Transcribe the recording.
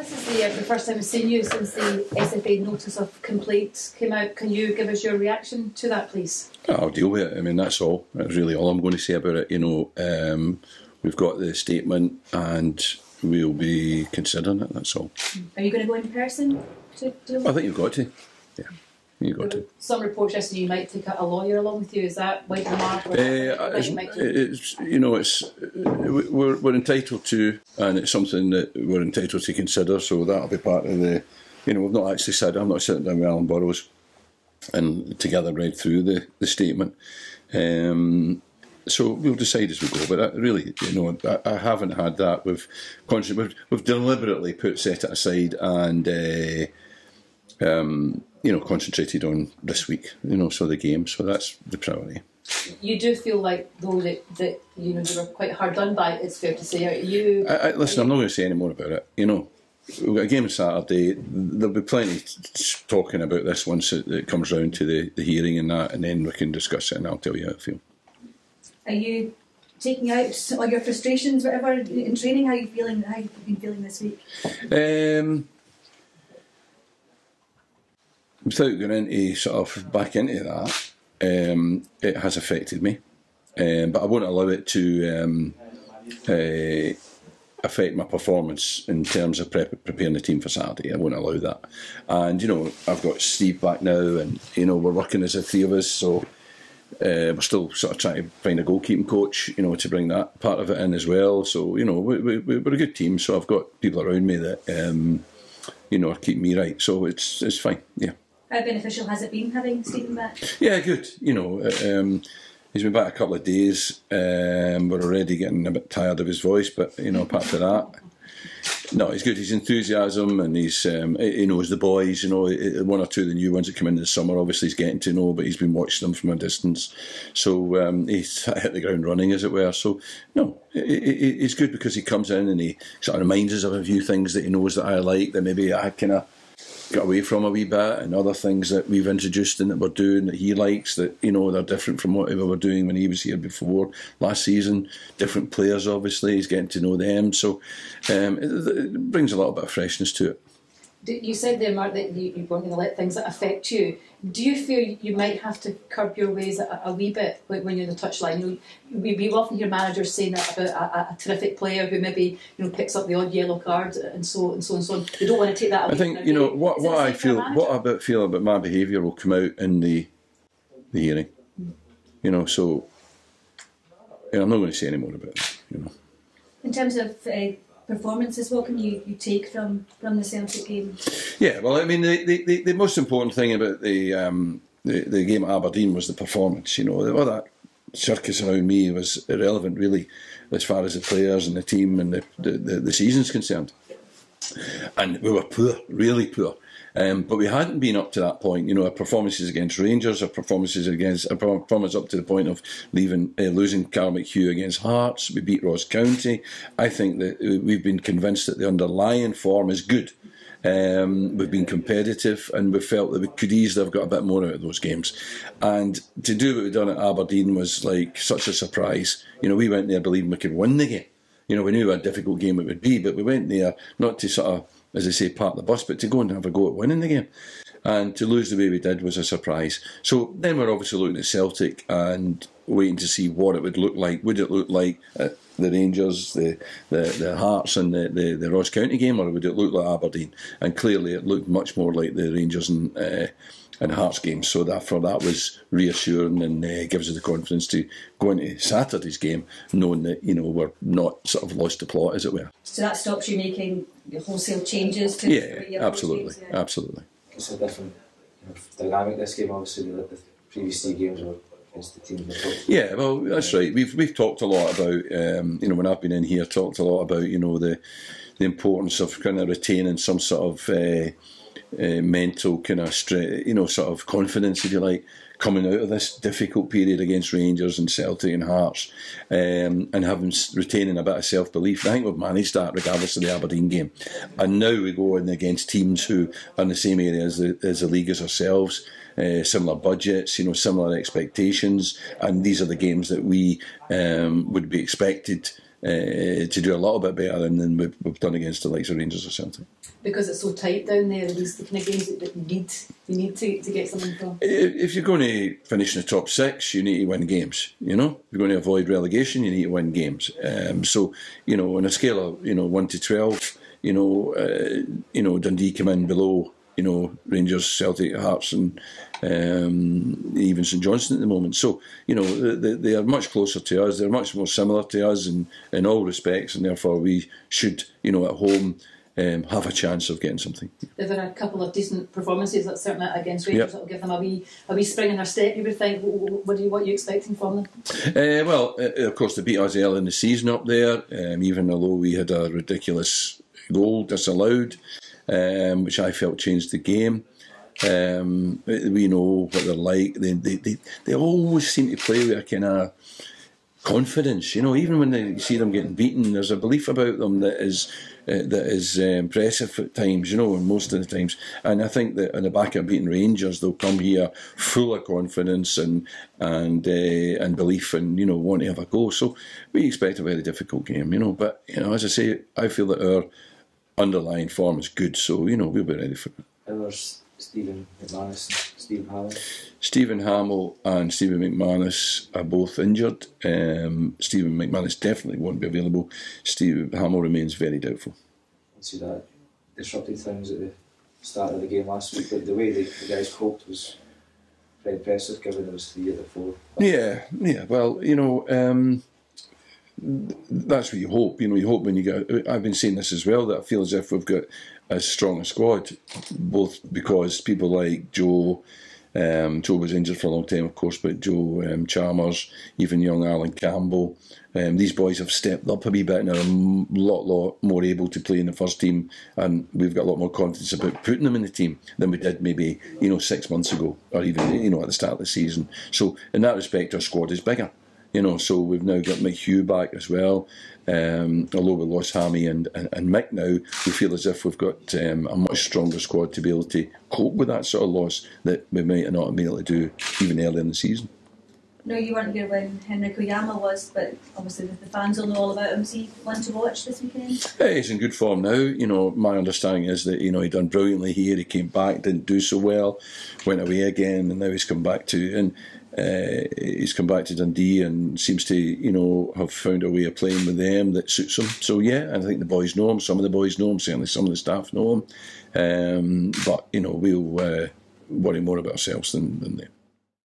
This is the, uh, the first time I've seen you since the SFA notice of complaint came out. Can you give us your reaction to that, please? I'll deal with it. I mean, that's all. That's really all I'm going to say about it. You know, um, we've got the statement and we'll be considering it. That's all. Are you going to go in person to deal I think you've got to. Yeah, you've got to. Some reports yesterday you might take a lawyer along with you. Is that wide the mark? Or Uh, it's, you might it's you know it's we're we're entitled to, and it's something that we're entitled to consider. So that'll be part of the. You know, we've not actually said. I'm not sitting down with Alan Burrows, and together read through the the statement. Um, so we'll decide as we go. But that really, you know, I, I haven't had that. We've, we've we've deliberately put set it aside and. Uh, um, you know, concentrated on this week, you know, so the game, so that's the priority. You do feel like though that, that you know you were quite hard done by. It's fair to say. Are you? I, I, listen, I'm not going to say any more about it. You know, we've got a game on Saturday. There'll be plenty talking about this once it, it comes round to the, the hearing and that, and then we can discuss it, and I'll tell you how I feel. Are you taking out all your frustrations, whatever, in training? How are you feeling? How have you been feeling this week? Um, without going into sort of back into that, um, it has affected me, um, but I won't allow it to um, uh, affect my performance in terms of prep, preparing the team for Saturday. I won't allow that. And you know, I've got Steve back now, and you know, we're working as a three of us, so. Uh, we're still sort of trying to find a goalkeeping coach, you know, to bring that part of it in as well. So, you know, we, we, we're a good team. So I've got people around me that, um, you know, are keeping me right. So it's it's fine. Yeah. How beneficial has it been having Stephen back? Yeah, good. You know, uh, um, he's been back a couple of days. Um, we're already getting a bit tired of his voice, but you know, apart from that, no, he's good. His enthusiasm and he's um, he knows the boys. You know, one or two of the new ones that come in the summer. Obviously, he's getting to know, but he's been watching them from a distance. So um, he's hit the ground running, as it were. So no, it, it, it's good because he comes in and he sort of reminds us of a few things that he knows that I like that maybe I kind of got away from a wee bit and other things that we've introduced and that we're doing that he likes that you know they're different from what we were doing when he was here before. Last season different players obviously. He's getting to know them. So um, it, it brings a little bit of freshness to it You said there, Mark, that you, you weren't going to let things that affect you. Do you feel you might have to curb your ways a, a wee bit when when you're in the touchline? You know, we, we often hear managers saying that about a, a, a terrific player who maybe you know picks up the odd yellow card and so and so and so on. They don't want to take that away. I think from you know game. what Is what I same for a feel what I about feel about my behaviour will come out in the the hearing you know so you know, I'm not going to say any more about it you know In terms of uh, performances, what can you, you take from, from the Celtic game? Yeah, well, I mean, the, the, the, most important thing about the, um, the the game at Aberdeen was the performance. You know, all that circus around me was irrelevant, really, as far as the players and the team and the the, the, the season's concerned. And we were poor, really poor. Um, but we hadn't been up to that point. You know, our performances against Rangers, our performances against, our performance up to the point of leaving, uh, losing Carl McHugh against Hearts. We beat Ross County. I think that uh, we've been convinced that the underlying form is good. Um, we've been competitive and we felt that we could easily have got a bit more out of those games. And to do what we've done at Aberdeen was like such a surprise. You know, we went there believing we could win the game. You know, we knew a difficult game it would be, but we went there not to sort of, as I say, part of the bus, but to go and have a go at winning the game. And to lose the way we did was a surprise. So then we're obviously looking at Celtic and waiting to see what it would look like. Would it look like uh, the Rangers, the, the, the Hearts, and the, the, the Ross County game, or would it look like Aberdeen? And clearly it looked much more like the Rangers and uh, and Hearts game. So therefore that was reassuring and uh, gives us the confidence to go into Saturday's game knowing that you know we're not sort of lost the plot, as it were. So that stops you making wholesale changes to Yeah, absolutely, games, yeah. absolutely. It's a different you know, dynamic this game, obviously, the, the previous three games were against the teams before. Yeah, well, that's right. We've we've talked a lot about um, you know when I've been in here, talked a lot about you know the the importance of kind of retaining some sort of uh, uh, mental kind of stre- you know sort of confidence, if you like, coming out of this difficult period against Rangers and Celtic and Hearts, um, and having retaining a bit of self belief. I think we've managed that regardless of the Aberdeen game, and now we go in against teams who are in the same area as the, as the league as ourselves. Uh, similar budgets, you know, similar expectations, and these are the games that we um, would be expected uh, to do a little bit better than, than we've, we've done against the likes of Rangers or Celtic. Because it's so tight down there, these the kind of games that you need, you need to, to get something from. If if you're going to finish in the top six, you need to win games. You know, if you're going to avoid relegation, you need to win games. Um, so, you know, on a scale of you know one to twelve, you know, uh, you know Dundee come in below. You know, Rangers, Celtic, Hearts, and um, even St Johnstone at the moment. So, you know, they, they are much closer to us. They're much more similar to us in, in all respects, and therefore we should, you know, at home um, have a chance of getting something. There are a couple of decent performances, that's certainly against Rangers, Yep. that'll give them a wee, a wee spring in their step. You would think, what, are you, what are you expecting from them? Uh, well, uh, of course, they beat us early in the season up there, um, even although we had a ridiculous goal disallowed, um, which I felt changed the game. Um, we know what they're like. They, they, they, they always seem to play with a kind of confidence. You know, even when they see them getting beaten, there's a belief about them that is uh, that is uh, impressive at times. You know, and most of the times. And I think that on the back of beating Rangers, they'll come here full of confidence and and uh, and belief, and you know, want to have a go. So we expect a very difficult game. You know, but you know, as I say, I feel that our underlying form is good. So you know, we'll be ready for it. How's Stephen McManus and Steve Hammell? Stephen Hammell and Stephen McManus are both injured. Um, Stephen McManus definitely won't be available. Steve Hammell remains very doubtful. see that disrupted things at the start of the game last week, but the way the, the guys coped was very impressive given there was three of four. Yeah, yeah. Well, you know, um, that's what you hope. You know, you hope when you get. I've been saying this as well that I feel as if we've got as strong a squad, both because people like Joe. Um, Joe was injured for a long time, of course, but Joe um, Chalmers, even young Alan Campbell, um, these boys have stepped up a wee bit and are a lot, lot more able to play in the first team, and we've got a lot more confidence about putting them in the team than we did maybe you know six months ago, or even you know at the start of the season. So in that respect, our squad is bigger. You know, so we've now got McHugh back as well. Um, although we lost Hammy and, and, and Mick now, we feel as if we've got um, a much stronger squad to be able to cope with that sort of loss that we might not have been able to do even earlier in the season. No, you weren't here when Henrik Ojamaa was, but obviously the, the fans will know all about him. Is he one to watch this weekend? Yeah, he's in good form now. You know, my understanding is that you know he done brilliantly here. He came back, didn't do so well, went away again, and now he's come back to and uh, he's come back to Dundee and seems to you know have found a way of playing with them that suits him. So yeah, I think the boys know him. Some of the boys know him. Certainly, some of the staff know him. Um, but you know, we'll uh, worry more about ourselves than, than them.